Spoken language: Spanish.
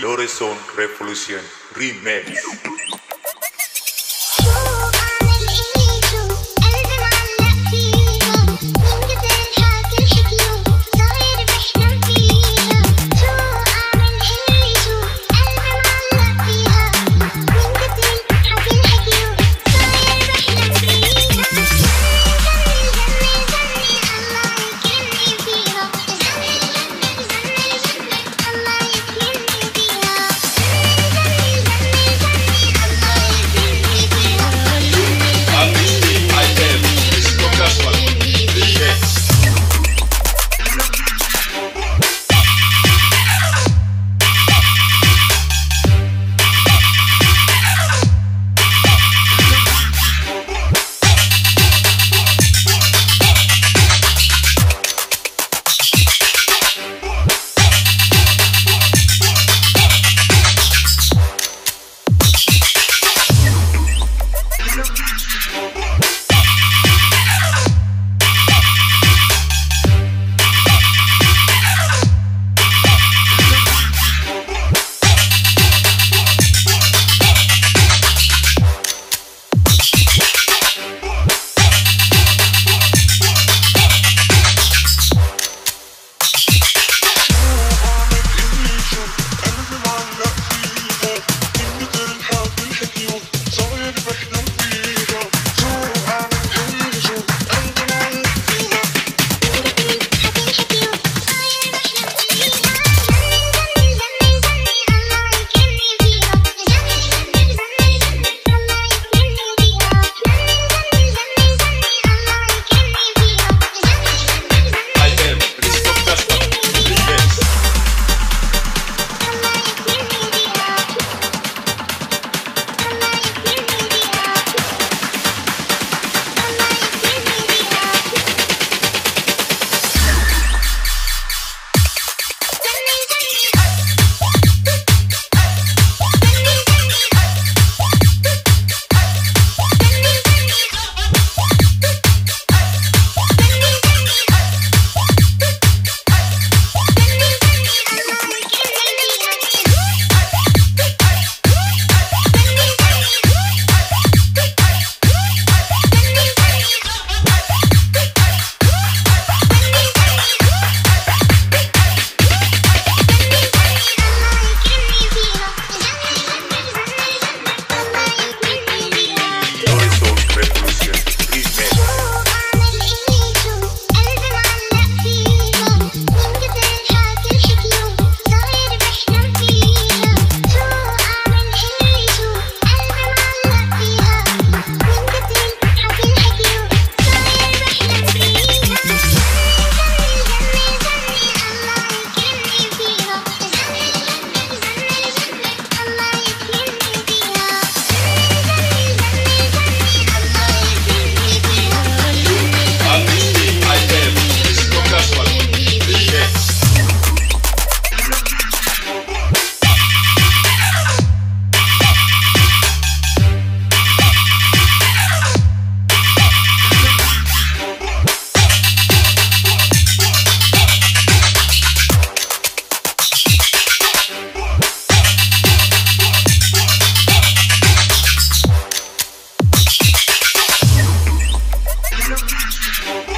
Lorezón Revolution Remix. Thank.